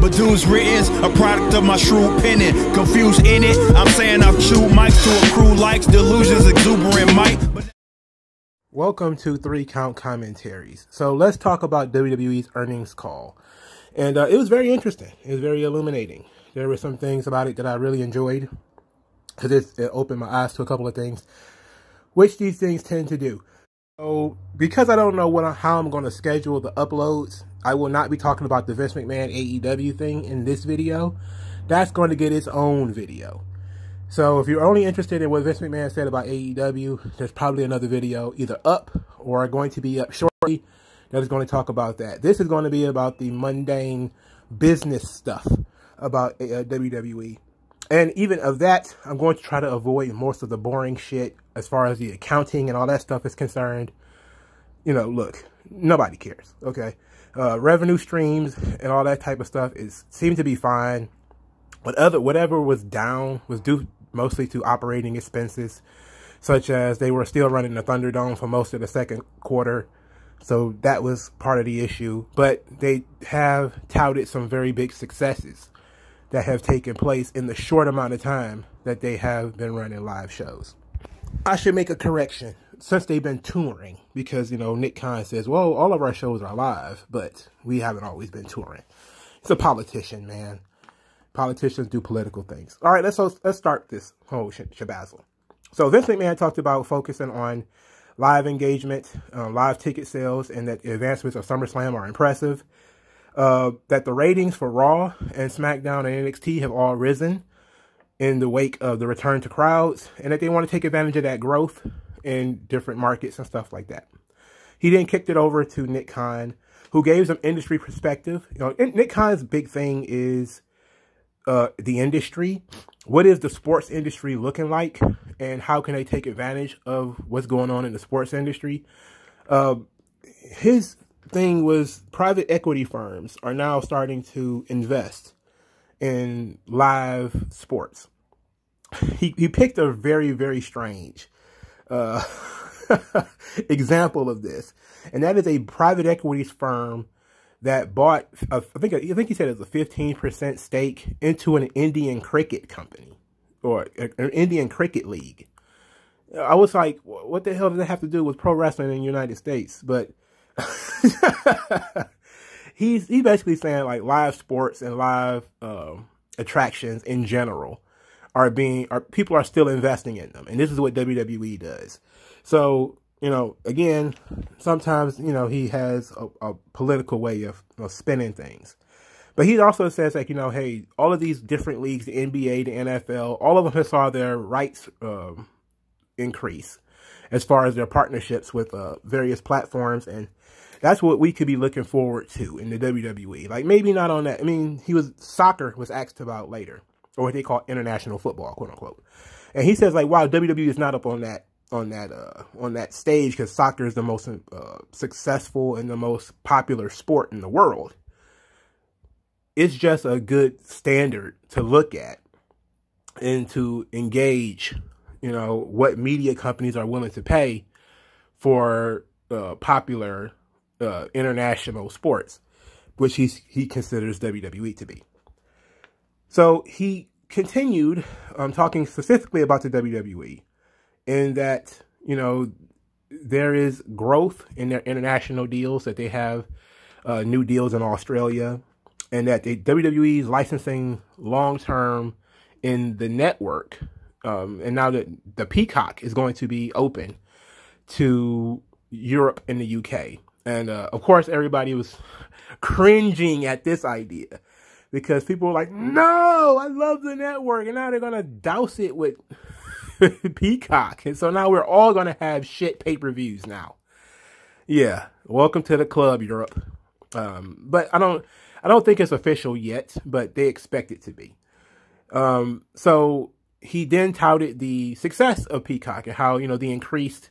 But dudes written's a product of my shrewd penning. Confused in it, I'm saying I've chewed mics to a crew likes delusions, exuberant might. Welcome to Three Count Commentaries. So let's talk about WWE's earnings call. And uh, it was very interesting. It was very illuminating. There were some things about it that I really enjoyed because it, it opened my eyes to a couple of things, which these things tend to do. So because I don't know what how I'm going to schedule the uploads, I will not be talking about the Vince McMahon AEW thing in this video. That's going to get its own video. So if you're only interested in what Vince McMahon said about AEW, there's probably another video either up or going to be up shortly that is going to talk about that. This is going to be about the mundane business stuff about WWE. And even of that, I'm going to try to avoid most of the boring shit as far as the accounting and all that stuff is concerned. You know, look, nobody cares, okay? Uh, revenue streams and all that type of stuff is seem to be fine. But other whatever was down was due mostly to operating expenses, such as they were still running the Thunderdome for most of the second quarter. So that was part of the issue. But they have touted some very big successes that have taken place in the short amount of time that they have been running live shows. I should make a correction since they've been touring because, you know, Nick Khan says, well, all of our shows are live, but we haven't always been touring. He's a politician, man. Politicians do political things. All right, let's let's start this whole shabazzle. So Vince McMahon talked about focusing on live engagement, uh, live ticket sales, and that the advancements of SummerSlam are impressive uh, that the ratings for Raw and SmackDown and NXT have all risen in the wake of the return to crowds, and that they want to take advantage of that growth in different markets and stuff like that. He then kicked it over to Nick Khan, who gave some industry perspective. You know, Nick Khan's big thing is uh, the industry. What is the sports industry looking like, and how can they take advantage of what's going on in the sports industry? Uh, his thing was private equity firms are now starting to invest in live sports. He he picked a very very strange uh, example of this, and that is a private equity firm that bought a, I think I think he said it was a fifteen percent stake into an Indian cricket company or an Indian cricket league. I was like, what the hell does that have to do with pro wrestling in the United States? But he's he basically saying like live sports and live um, attractions in general are being are people are still investing in them, and this is what WWE does. So you know, again, sometimes you know he has a, a political way of, spinning things. But he also says like, you know, hey, all of these different leagues, the NBA, the NFL, all of them have saw their rights um, increase as far as their partnerships with uh, various platforms. And that's what we could be looking forward to in the WWE. Like maybe not on that. I mean, he was soccer was asked about later, or what they call international football, quote unquote. And he says like, wow, WWE is not up on that on that uh on that stage because soccer is the most uh, successful and the most popular sport in the world. It's just a good standard to look at and to engage, you know, what media companies are willing to pay for uh, popular uh, international sports, which he's, he considers WWE to be. So he continued um, talking specifically about the WWE in that, you know, there is growth in their international deals, that they have uh, new deals in Australia, and that the WWE is licensing long term in the network. Um, and now that the Peacock is going to be open to Europe and the UK. And uh, of course, everybody was cringing at this idea because people were like, no, I love the network. And now they're going to douse it with Peacock. And so now we're all going to have shit pay per views now. Yeah. Welcome to the club, Europe. Um, but I don't, I don't think it's official yet, but they expect it to be. Um, so he then touted the success of Peacock and how, you know, the increased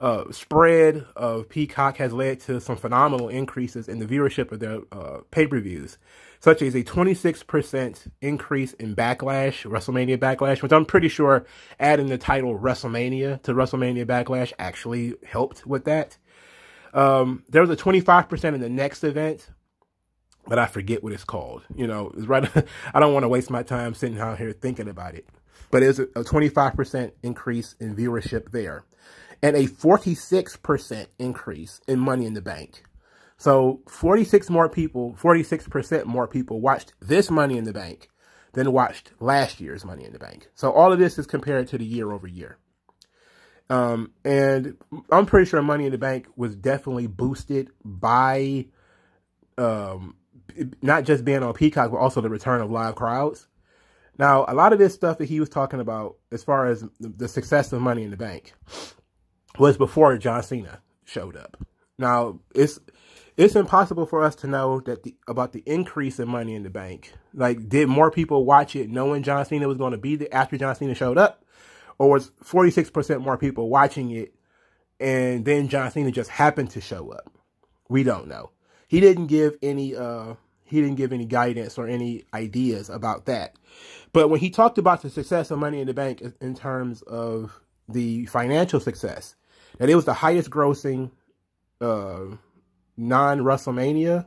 uh, spread of Peacock has led to some phenomenal increases in the viewership of their uh, pay-per-views, such as a 26% increase in Backlash, WrestleMania Backlash, which I'm pretty sure adding the title WrestleMania to WrestleMania Backlash actually helped with that. Um, there was a 25% in the next event, but I forget what it's called. You know, it's right. I don't want to waste my time sitting out here thinking about it. But it's a 25% increase in viewership there and a 46% increase in money in the bank. So 46 more people, 46% more people watched this money in the bank than watched last year's money in the bank. So all of this is compared to the year over year. Um, and I'm pretty sure money in the bank was definitely boosted by um, not just being on Peacock, but also the return of live crowds. Now, a lot of this stuff that he was talking about, as far as the success of Money in the Bank, was before John Cena showed up. Now, it's it's impossible for us to know that the, about the increase in Money in the Bank. Like, did more people watch it knowing John Cena was going to be there after John Cena showed up, or was forty six percent more people watching it, and then John Cena just happened to show up? We don't know. He didn't give any uh he didn't give any guidance or any ideas about that. But when he talked about the success of Money in the Bank in terms of the financial success, that it was the highest grossing uh, non WrestleMania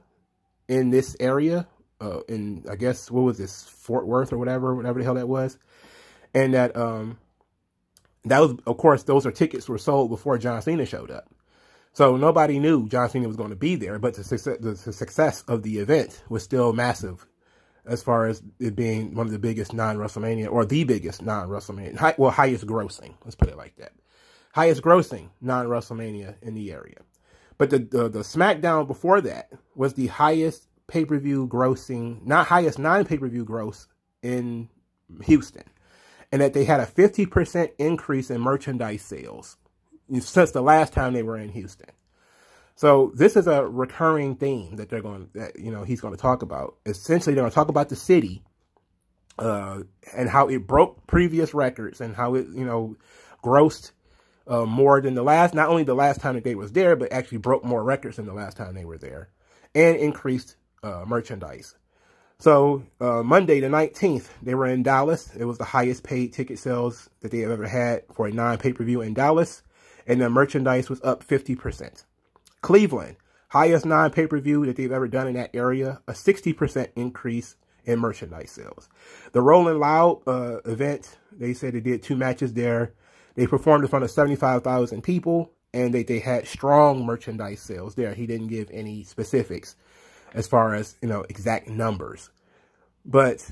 in this area, uh, in I guess what was this Fort Worth or whatever, whatever the hell that was, and that um, that was of course those are tickets were sold before John Cena showed up. So nobody knew John Cena was going to be there, but the success, the success of the event was still massive as far as it being one of the biggest non-WrestleMania or the biggest non-WrestleMania, high, well, highest grossing, let's put it like that. Highest grossing non-WrestleMania in the area. But the, the, the SmackDown before that was the highest pay-per-view grossing, not highest non-pay-per-view gross in Houston. And that they had a 50% increase in merchandise sales since the last time they were in Houston. So this is a recurring theme that they're going that you know he's going to talk about. Essentially, they're going to talk about the city uh, and how it broke previous records and how it you know grossed uh, more than the last. Not only the last time they was there, but actually broke more records than the last time they were there, and increased uh, merchandise. So uh, Monday the 19th, they were in Dallas. It was the highest paid ticket sales that they have ever had for a non-pay-per-view in Dallas and the merchandise was up 50%. Cleveland, highest non-pay-per-view that they've ever done in that area, a 60% increase in merchandise sales. The Rolling Loud uh, event, they said they did two matches there. They performed in front of 75,000 people, and they, they had strong merchandise sales there. He didn't give any specifics as far as, you know, exact numbers. But,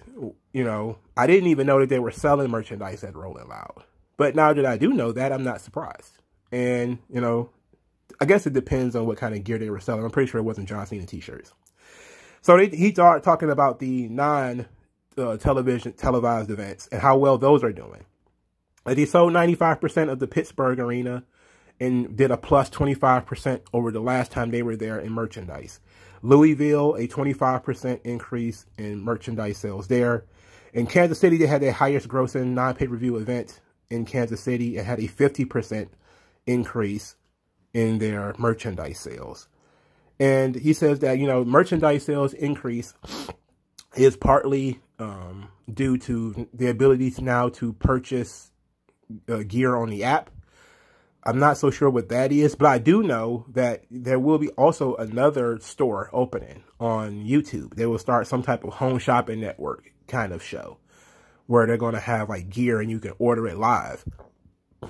you know, I didn't even know that they were selling merchandise at Rolling Loud. But now that I do know that, I'm not surprised. And, you know, I guess it depends on what kind of gear they were selling. I'm pretty sure it wasn't John Cena t-shirts. So they, he started talking about the non uh, television televised events and how well those are doing. They sold 95% of the Pittsburgh arena and did a plus 25% over the last time they were there in merchandise. Louisville, a 25% increase in merchandise sales there. In Kansas City, they had their highest grossing non-pay-per-view event in Kansas City and had a 50% increase in their merchandise sales. And he says that, you know, merchandise sales increase is partly um, due to the ability now to purchase uh, gear on the app. I'm not so sure what that is, but I do know that there will be also another store opening on YouTube. They will start some type of home shopping network kind of show where they're going to have like gear and you can order it live.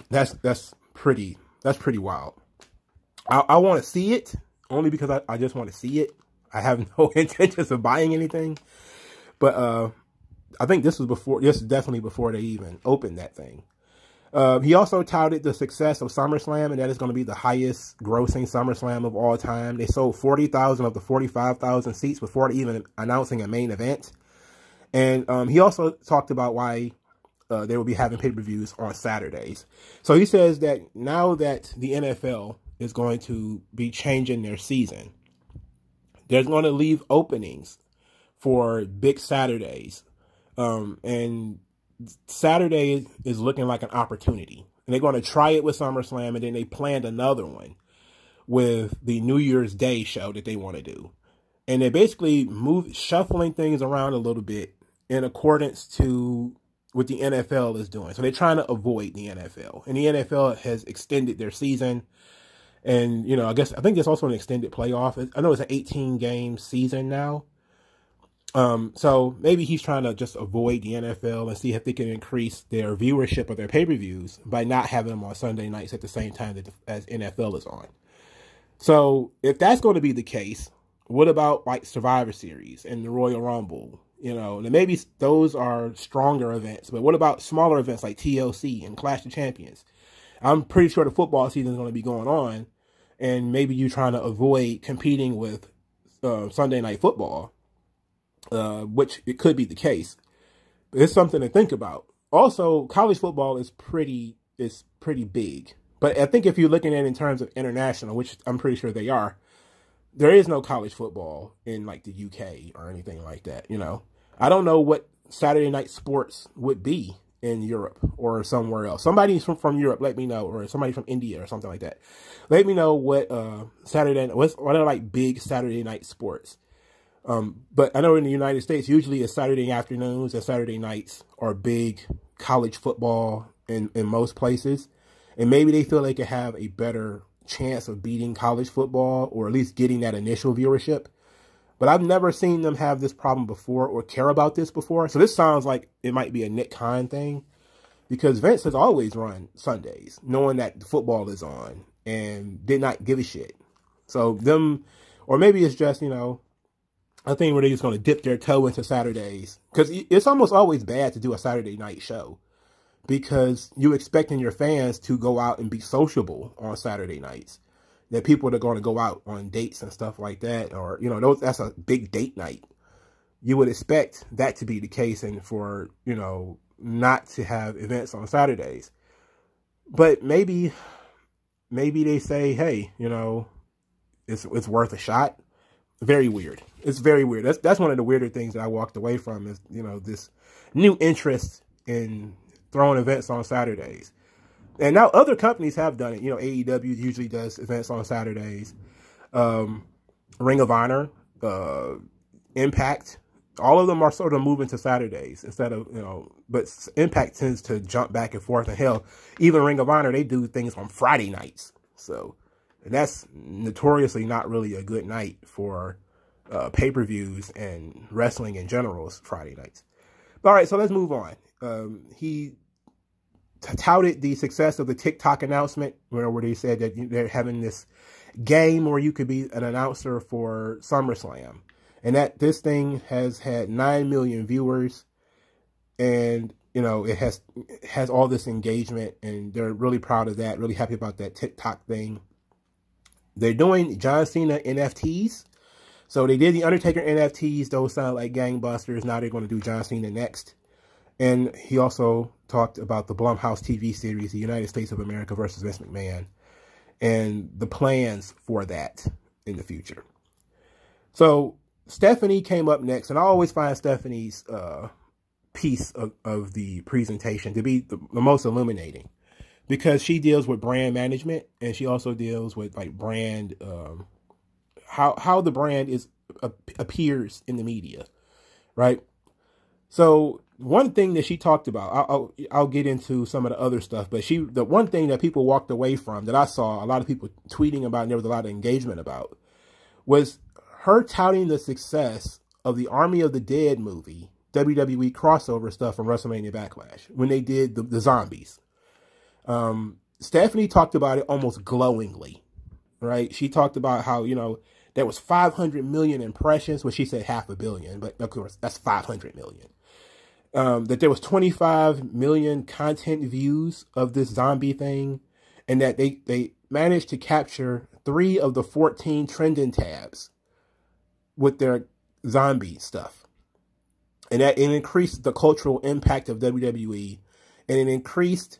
That's that's pretty that's pretty wild. I, I want to see it only because I, I just want to see it. I have no intentions of buying anything. But uh, I think this was before, this is definitely before they even opened that thing. Uh, he also touted the success of SummerSlam, and that is going to be the highest grossing SummerSlam of all time. They sold 40,000 of the 45,000 seats before even announcing a main event. And um, he also talked about why uh, they will be having pay-per-views on Saturdays. So he says that now that the NFL is going to be changing their season, they're going to leave openings for big Saturdays. Um, and Saturday is looking like an opportunity. And they're going to try it with SummerSlam, and then they planned another one with the New Year's Day show that they want to do. And they're basically move shuffling things around a little bit in accordance to what the NFL is doing. So they're trying to avoid the NFL. And the NFL has extended their season. And, you know, I guess, I think there's also an extended playoff. I know it's an 18 game season now. Um, so maybe he's trying to just avoid the NFL and see if they can increase their viewership of their pay per views by not having them on Sunday nights at the same time that the, as NFL is on. So if that's going to be the case, what about like Survivor Series and the Royal Rumble? You know, and maybe those are stronger events, but what about smaller events like TLC and Clash of Champions? I'm pretty sure the football season is going to be going on, and maybe you're trying to avoid competing with uh, Sunday Night Football uh, which it could be the case. But it's something to think about. Also, college football is pretty is pretty big. But I think if you're looking at it in terms of international, which I'm pretty sure they are, there is no college football in like the UK or anything like that. You know, I don't know what Saturday night sports would be in Europe or somewhere else. Somebody from, from Europe, let me know, or somebody from India or something like that. Let me know what uh, Saturday, what's, what are like big Saturday night sports. Um, but I know in the United States, usually it's Saturday afternoons and Saturday nights are big college football in, in most places. And maybe they feel they could have a better chance of beating college football or at least getting that initial viewership. But I've never seen them have this problem before or care about this before. So this sounds like it might be a Nick Khan thing because Vince has always run Sundays knowing that the football is on and did not give a shit. So them, or maybe it's just, you know, I think where they're just going to dip their toe into Saturdays because it's almost always bad to do a Saturday night show because you're expecting your fans to go out and be sociable on Saturday nights. That people are going to go out on dates and stuff like that, or you know, that's a big date night. You would expect that to be the case, and for you know not to have events on Saturdays. But maybe, maybe they say, hey, you know, it's it's worth a shot very weird. It's very weird. That's that's one of the weirder things that I walked away from is, you know, this new interest in throwing events on Saturdays. And now other companies have done it. You know, AEW usually does events on Saturdays. Um, Ring of Honor, uh, Impact, all of them are sort of moving to Saturdays instead of, you know, but Impact tends to jump back and forth. And hell, even Ring of Honor, they do things on Friday nights. So that's notoriously not really a good night for uh, pay-per-views and wrestling in general Friday nights. But, all right, so let's move on. Um, he touted the success of the TikTok announcement where, where they said that they're having this game where you could be an announcer for SummerSlam. And that this thing has had 9 million viewers and you know it has has all this engagement and they're really proud of that really happy about that tiktok thing they're doing John Cena NFTs. So they did the Undertaker NFTs. Those sound like gangbusters. Now they're going to do John Cena next. And he also talked about the Blumhouse TV series, The United States of America versus Vince McMahon, and the plans for that in the future. So Stephanie came up next, and I always find Stephanie's uh, piece of, of the presentation to be the, the most illuminating because she deals with brand management and she also deals with like brand um, how how the brand is uh, appears in the media, right? So one thing that she talked about, I'll, I'll, get into some of the other stuff, but she the one thing that people walked away from that I saw a lot of people tweeting about and there was a lot of engagement about was her touting the success of the Army of the Dead movie WWE crossover stuff from WrestleMania Backlash when they did the, the zombies um, Stephanie talked about it almost glowingly, right? She talked about how, you know, there was 500 million impressions, well, she said half a billion, but of course, that's 500 million. Um, that there was 25 million content views of this zombie thing, and that they, they managed to capture three of the 14 trending tabs with their zombie stuff. And that it increased the cultural impact of WWE, and it increased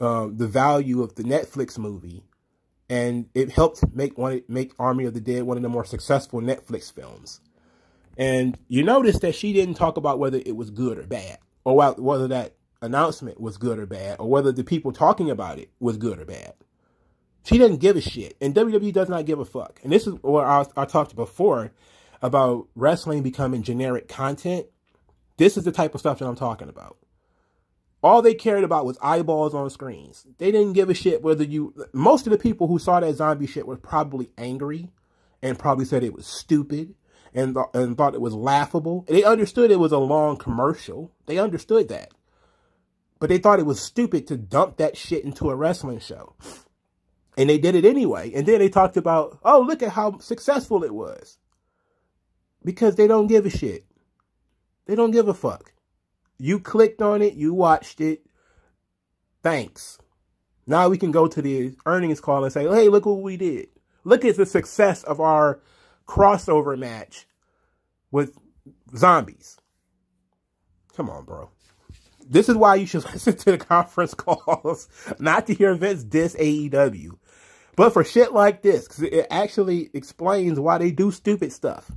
um, the value of the Netflix movie, and it helped make one make Army of the Dead one of the more successful Netflix films. And you notice that she didn't talk about whether it was good or bad, or whether that announcement was good or bad, or whether the people talking about it was good or bad. She doesn't give a shit, and WWE does not give a fuck. And this is what I, I talked before about wrestling becoming generic content. This is the type of stuff that I'm talking about. All they cared about was eyeballs on screens. They didn't give a shit whether you. Most of the people who saw that zombie shit were probably angry and probably said it was stupid and, th and thought it was laughable. They understood it was a long commercial. They understood that. But they thought it was stupid to dump that shit into a wrestling show. And they did it anyway. And then they talked about, oh, look at how successful it was. Because they don't give a shit. They don't give a fuck. You clicked on it, you watched it. Thanks. Now we can go to the earnings call and say, hey, look what we did. Look at the success of our crossover match with zombies. Come on, bro. This is why you should listen to the conference calls, not to hear Vince diss AEW. But for shit like this, because it actually explains why they do stupid stuff.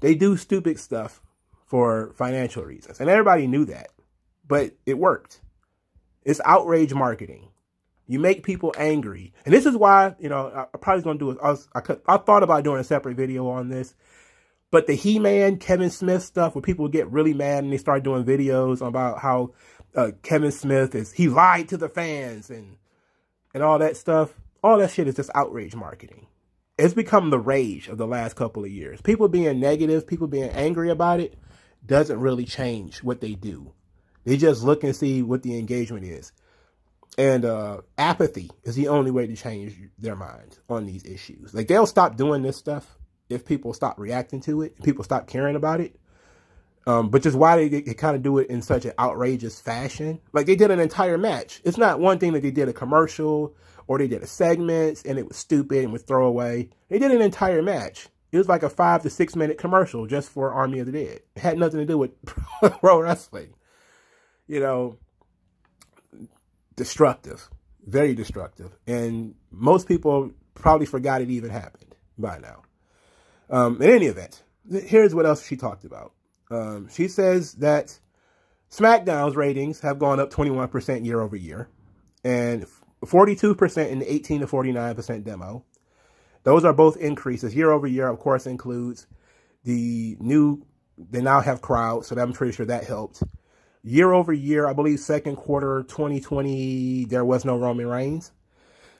They do stupid stuff for financial reasons. And everybody knew that. But it worked. It's outrage marketing. You make people angry. And this is why, you know, I, am probably going to do it. I, I, could, I thought about doing a separate video on this. But the He-Man, Kevin Smith stuff where people get really mad and they start doing videos about how uh, Kevin Smith is, he lied to the fans and, and all that stuff. All that shit is just outrage marketing. It's become the rage of the last couple of years. People being negative, people being angry about it doesn't really change what they do. They just look and see what the engagement is. And uh, apathy is the only way to change their minds on these issues. Like they'll stop doing this stuff if people stop reacting to it, people stop caring about it. Um, but just why they, they kind of do it in such an outrageous fashion. Like they did an entire match. It's not one thing that they did a commercial or they did a segment and it was stupid and was throwaway. They did an entire match. It was like a five to six minute commercial just for Army of the Dead. It had nothing to do with pro wrestling. You know, destructive, very destructive. And most people probably forgot it even happened by now. Um, in any event, here's what else she talked about. Um, she says that SmackDown's ratings have gone up 21% year over year and 42% in the 18 to 49% demo. Those are both increases. Year over year, of course, includes the new, they now have crowds, so I'm pretty sure that helped. Year over year, I believe second quarter 2020, there was no Roman Reigns.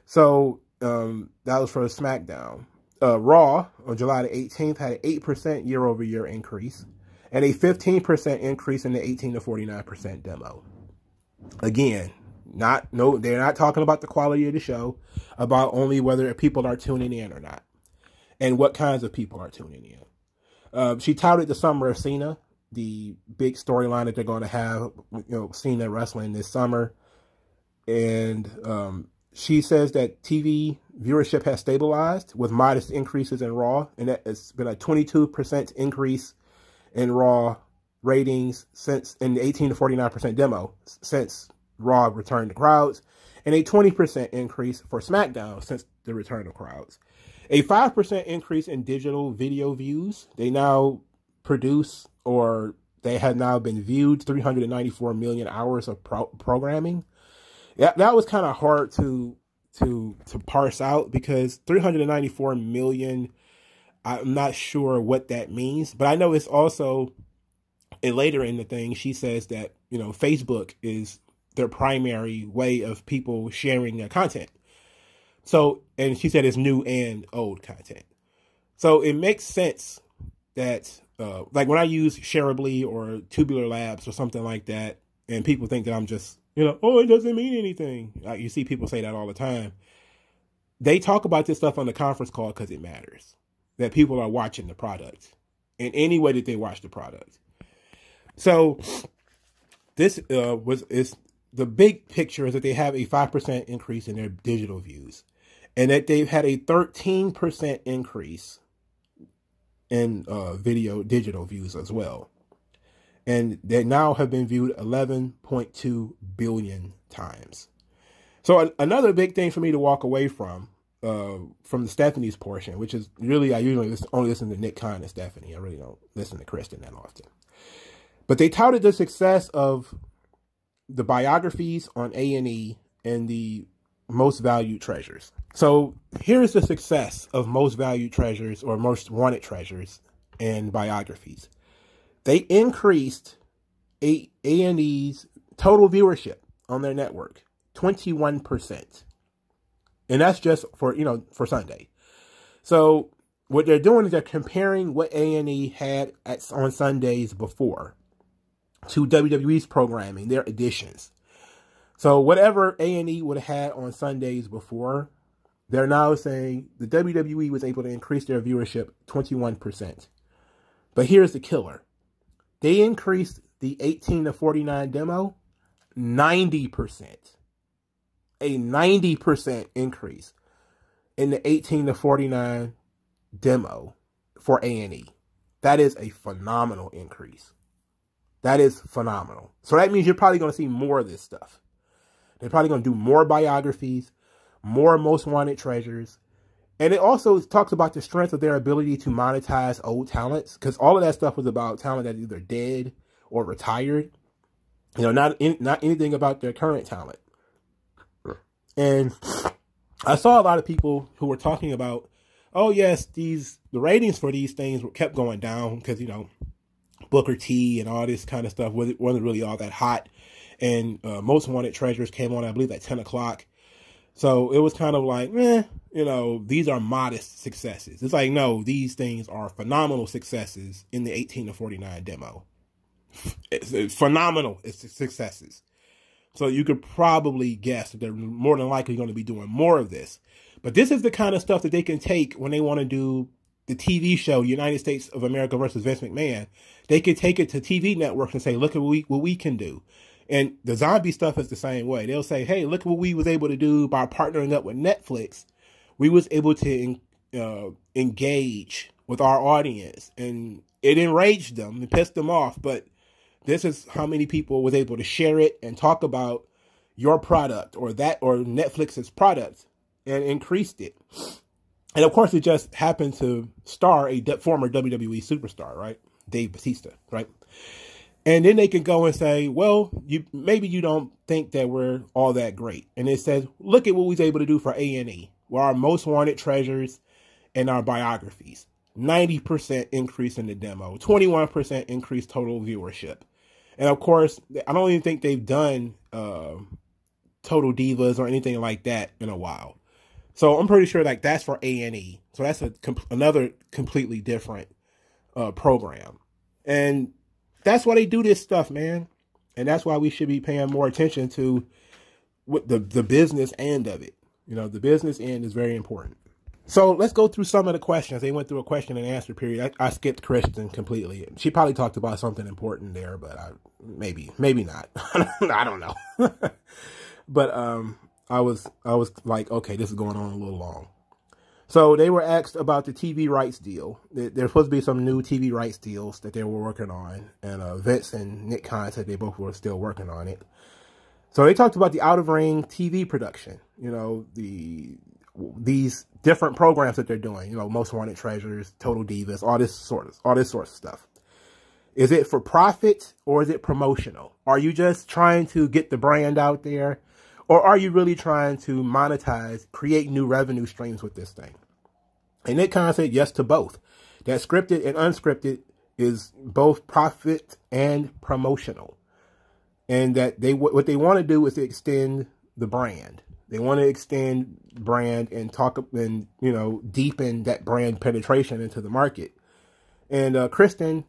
So um, that was for SmackDown. Uh, Raw on July the 18th had an 8% year over year increase and a 15% increase in the 18 to 49% demo. Again, not no, they're not talking about the quality of the show, about only whether people are tuning in or not, and what kinds of people are tuning in. Uh, she touted the summer of Cena, the big storyline that they're going to have, you know, Cena wrestling this summer, and um, she says that TV viewership has stabilized with modest increases in Raw, and that it's been a 22% increase in Raw ratings since in the 18 to 49% demo since Raw return to crowds, and a 20% increase for SmackDown since the return of crowds. A 5% increase in digital video views. They now produce or they have now been viewed 394 million hours of pro programming. That, that was kind of hard to to to parse out because 394 million I'm not sure what that means, but I know it's also and later in the thing she says that, you know, Facebook is their primary way of people sharing their content. So, and she said it's new and old content. So it makes sense that, uh, like when I use Shareablee or Tubular Labs or something like that, and people think that I'm just, you know, oh, it doesn't mean anything. Like you see people say that all the time. They talk about this stuff on the conference call because it matters that people are watching the product in any way that they watch the product. So this uh, was is the big picture is that they have a 5% increase in their digital views and that they've had a 13% increase in uh, video digital views as well. And they now have been viewed 11.2 billion times. So another big thing for me to walk away from, uh, from the Stephanie's portion, which is really, I usually only listen to Nick Khan and Stephanie. I really don't listen to Kristen that often. But they touted the success of the biographies on A&E and the most valued treasures. So here's the success of most valued treasures or most wanted treasures and biographies. They increased A&E's total viewership on their network 21%. And that's just for, you know, for Sunday. So what they're doing is they're comparing what A&E had at, on Sundays before to WWE's programming, their editions. So whatever A&E would have had on Sundays before, they're now saying the WWE was able to increase their viewership 21%. But here's the killer. They increased the 18 to 49 demo 90%. A 90% increase in the 18 to 49 demo for A&E. That is a phenomenal increase. That is phenomenal. So that means you're probably going to see more of this stuff. They're probably going to do more biographies, more most wanted treasures. And it also talks about the strength of their ability to monetize old talents because all of that stuff was about talent that either dead or retired. You know, not in, not anything about their current talent. And I saw a lot of people who were talking about, oh yes, these the ratings for these things were kept going down because you know Booker T and all this kind of stuff wasn't, wasn't really all that hot. And uh, Most Wanted Treasures came on, I believe, at 10 o'clock. So it was kind of like, eh, you know, these are modest successes. It's like, no, these things are phenomenal successes in the 18 to 49 demo. It's, it's phenomenal it's successes. So you could probably guess that they're more than likely going to be doing more of this. But this is the kind of stuff that they can take when they want to do the TV show United States of America versus Vince McMahon. They could take it to TV networks and say, look at what we, what we can do. And the zombie stuff is the same way. They'll say, hey, look what we was able to do by partnering up with Netflix. We was able to uh, engage with our audience and it enraged them and pissed them off. But this is how many people was able to share it and talk about your product or that or Netflix's product and increased it. And of course, it just happened to star a former WWE superstar, right? Dave Batista, right? And then they can go and say, well, you maybe you don't think that we're all that great. And it says, look at what we was able to do for A&E, where our most wanted treasures and our biographies. 90% increase in the demo, 21% increase total viewership. And of course, I don't even think they've done uh, Total Divas or anything like that in a while. So I'm pretty sure like that's for A&E. So that's a another completely different uh, program. And that's why they do this stuff, man. And that's why we should be paying more attention to what the, the business end of it. You know, the business end is very important. So let's go through some of the questions. They went through a question and answer period. I, I skipped Kristen completely. She probably talked about something important there, but I maybe, maybe not. I don't know. but um, I was, I was like, okay, this is going on a little long. So they were asked about the TV rights deal. There's supposed to be some new TV rights deals that they were working on. And uh, Vince and Nick Khan said they both were still working on it. So they talked about the out-of-ring TV production. You know, the these different programs that they're doing. You know, Most Wanted Treasures, Total Divas, all this sort of, all this sort of stuff. Is it for profit or is it promotional? Are you just trying to get the brand out there? Or are you really trying to monetize, create new revenue streams with this thing? And Nick Khan said yes to both. That scripted and unscripted is both profit and promotional. And that they what they want to do is extend the brand. They want to extend brand and talk and you know deepen that brand penetration into the market. And uh, Kristen,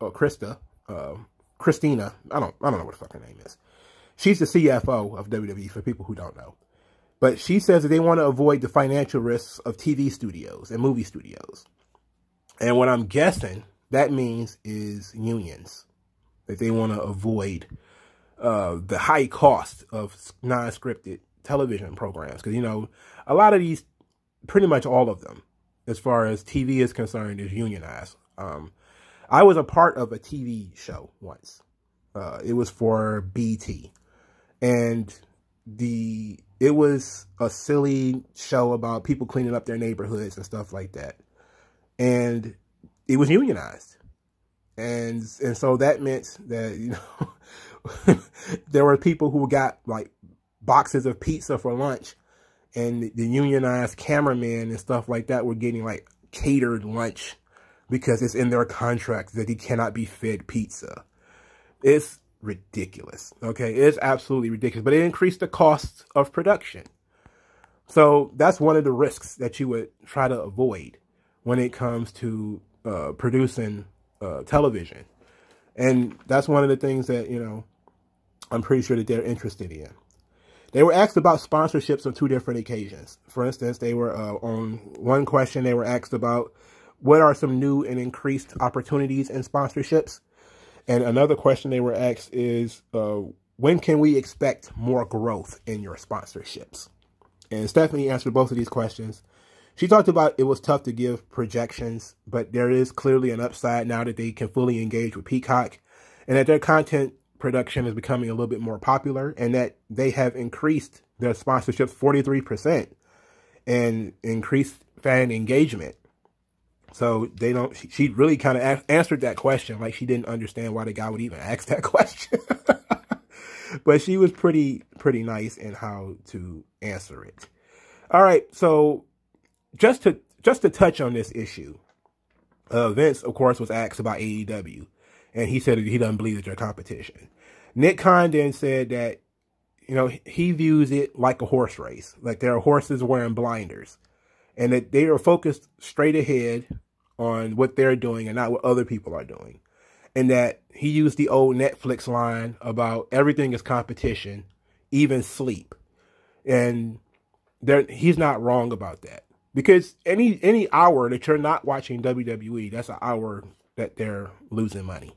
or Krista, uh, Christina, I don't I don't know what the fuck her name is. She's the CFO of WWE for people who don't know. But she says that they want to avoid the financial risks of TV studios and movie studios. And what I'm guessing that means is unions. That they want to avoid uh, the high cost of non-scripted television programs. Because, you know, a lot of these, pretty much all of them, as far as TV is concerned, is unionized. Um, I was a part of a TV show once. Uh, it was for BT and the it was a silly show about people cleaning up their neighborhoods and stuff like that. And it was unionized. And and so that meant that, you know, there were people who got like boxes of pizza for lunch and the unionized cameramen and stuff like that were getting like catered lunch because it's in their contract that he cannot be fed pizza. It's ridiculous. Okay, it's absolutely ridiculous. But it increased the cost of production. So that's one of the risks that you would try to avoid when it comes to uh, producing uh, television. And that's one of the things that, you know, I'm pretty sure that they're interested in. They were asked about sponsorships on two different occasions. For instance, they were uh, on one question, they were asked about what are some new and increased opportunities in sponsorships? And another question they were asked is, uh, when can we expect more growth in your sponsorships? And Stephanie answered both of these questions. She talked about it was tough to give projections, but there is clearly an upside now that they can fully engage with Peacock and that their content production is becoming a little bit more popular and that they have increased their sponsorships 43% and increased fan engagement. So they don't, she really kind of answered that question like she didn't understand why the guy would even ask that question. but she was pretty, pretty nice in how to answer it. All right. So just to just to touch on this issue, uh, Vince, of course, was asked about AEW, and he said he doesn't believe that they're competition. Nick then said that, you know, he views it like a horse race, like there are horses wearing blinders, and that they are focused straight ahead on what they're doing and not what other people are doing. And that he used the old Netflix line about everything is competition, even sleep. And there, he's not wrong about that because any any hour that you're not watching WWE, that's an hour that they're losing money.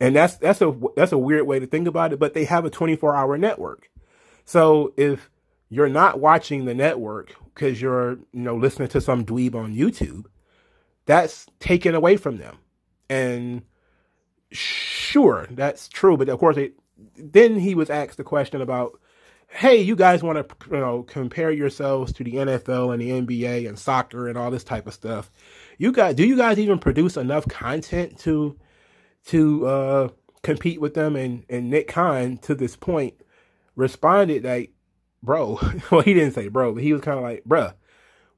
And that's that's a that's a weird way to think about it, but they have a 24-hour network. So if you're not watching the network because you're, you know, listening to some dweeb on YouTube, that's taken away from them. And sure, that's true, but of course it, then he was asked the question about hey, you guys want to you know compare yourselves to the NFL and the NBA and soccer and all this type of stuff. You guys, do you guys even produce enough content to to uh, compete with them? And and Nick Khan to this point responded like, bro, well he didn't say bro, but he was kind of like, bruh,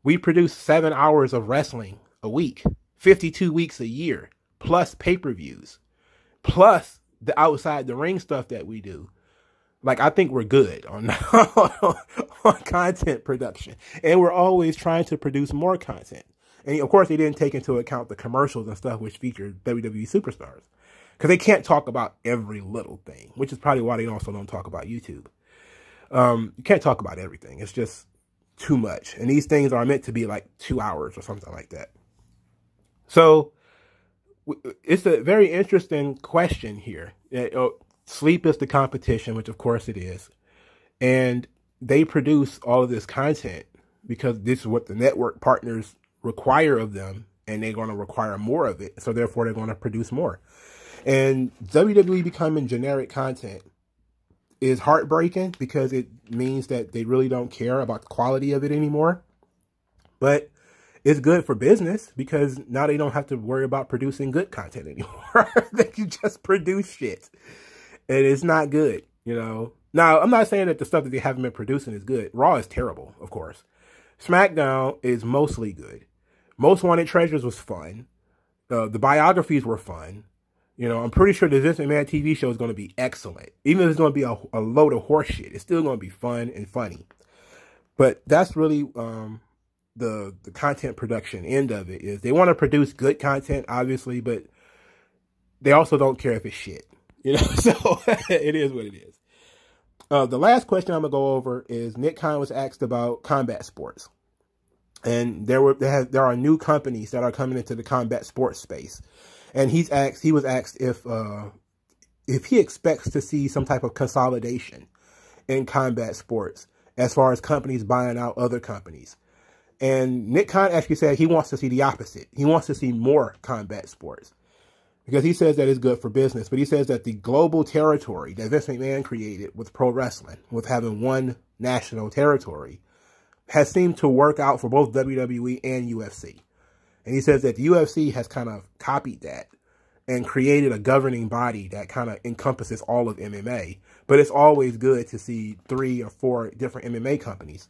we produce seven hours of wrestling a week, fifty two weeks a year, plus pay per views, plus the outside the ring stuff that we do like I think we're good on, on content production, and we're always trying to produce more content. And of course, they didn't take into account the commercials and stuff which featured WWE superstars, because they can't talk about every little thing, which is probably why they also don't talk about YouTube. Um, you can't talk about everything; it's just too much. And these things are meant to be like two hours or something like that. So it's a very interesting question here. Uh, Sleep is the competition, which of course it is. And they produce all of this content because this is what the network partners require of them and they're going to require more of it. So therefore they're going to produce more. And WWE becoming generic content is heartbreaking because it means that they really don't care about the quality of it anymore. But it's good for business because now they don't have to worry about producing good content anymore. they can just produce shit and it's not good, you know. Now, I'm not saying that the stuff that they haven't been producing is good. Raw is terrible, of course. SmackDown is mostly good. Most Wanted Treasures was fun. Uh, the biographies were fun. You know, I'm pretty sure the Vince McMahon TV show is going to be excellent. Even if it's going to be a, a load of horseshit, it's still going to be fun and funny. But that's really um, the the content production end of it is they want to produce good content, obviously, but they also don't care if it's shit. You know, so it is what it is. Uh, the last question I'm gonna go over is Nick Khan was asked about combat sports, and there were there, there are new companies that are coming into the combat sports space, and he's asked he was asked if uh, if he expects to see some type of consolidation in combat sports as far as companies buying out other companies. And Nick Khan actually said he wants to see the opposite. He wants to see more combat sports because he says that it's good for business. But he says that the global territory that Vince McMahon created with pro wrestling, with having one national territory, has seemed to work out for both WWE and UFC. And he says that the UFC has kind of copied that and created a governing body that kind of encompasses all of MMA. But it's always good to see three or four different MMA companies.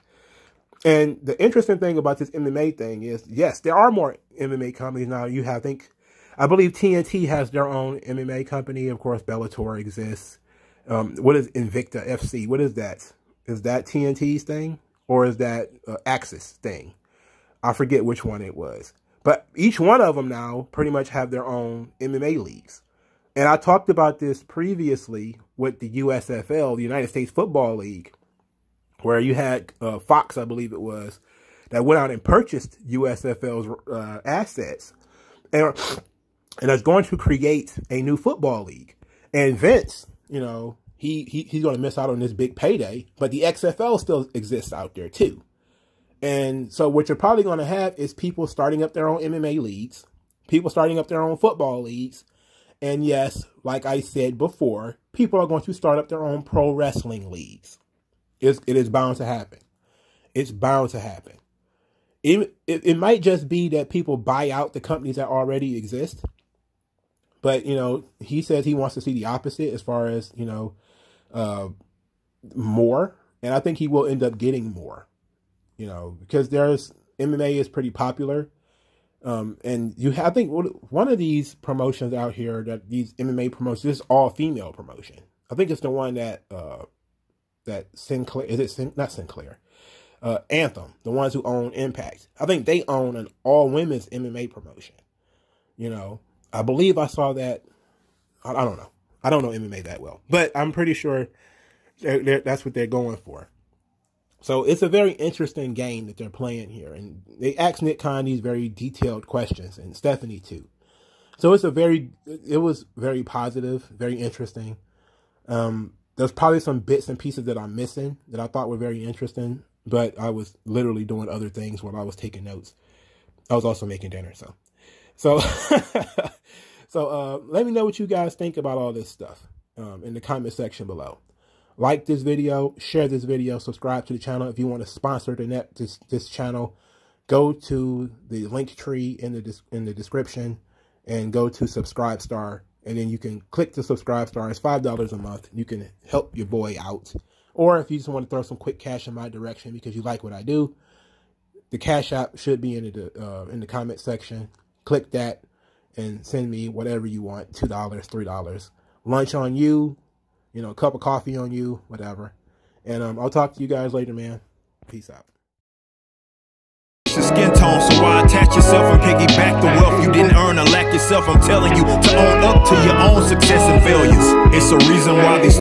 And the interesting thing about this MMA thing is, yes, there are more MMA companies now. You have, I think, I believe TNT has their own MMA company. Of course, Bellator exists. Um, what is Invicta FC? What is that? Is that TNT's thing? Or is that uh, Axis thing? I forget which one it was. But each one of them now pretty much have their own MMA leagues. And I talked about this previously with the USFL, the United States Football League, where you had uh, Fox, I believe it was, that went out and purchased USFL's uh, assets and, and is going to create a new football league. And Vince, you know, he, he he's going to miss out on this big payday, but the XFL still exists out there too. And so what you're probably going to have is people starting up their own MMA leagues, people starting up their own football leagues. And yes, like I said before, people are going to start up their own pro wrestling leagues. It's, it is bound to happen. It's bound to happen. It, it, it might just be that people buy out the companies that already exist. But, you know, he says he wants to see the opposite as far as, you know, uh, more. And I think he will end up getting more you know, because there's MMA is pretty popular. Um, and you have, I think one of these promotions out here that these MMA promotions is all female promotion. I think it's the one that, uh, that Sinclair, is it Sin, not Sinclair, uh, Anthem, the ones who own Impact. I think they own an all women's MMA promotion. You know, I believe I saw that. I, I don't know. I don't know MMA that well, but I'm pretty sure they're, they're, that's what they're going for. So it's a very interesting game that they're playing here. And they asked Nick Khan these very detailed questions and Stephanie too. So it's a very, it was very positive, very interesting. Um, there's probably some bits and pieces that I'm missing that I thought were very interesting, but I was literally doing other things while I was taking notes. I was also making dinner, so, so, so, uh, let me know what you guys think about all this stuff, um, in the comment section below like this video, share this video, subscribe to the channel. If you want to sponsor the net this this channel, go to the link tree in the in the description and go to subscribe star and then you can click the subscribe star. It's five dollars a month. You can help your boy out. Or if you just want to throw some quick cash in my direction because you like what I do, the cash app should be in the uh, in the comment section. Click that and send me whatever you want, two dollars, three dollars. Lunch on you, you know, a cup of coffee on you, whatever. And um, I'll talk to you guys later, man. Peace out. Skin tone, so why attach yourself and piggyback the wealth you didn't earn or lack yourself? I'm telling you to own up to your own success and failures. It's a reason why these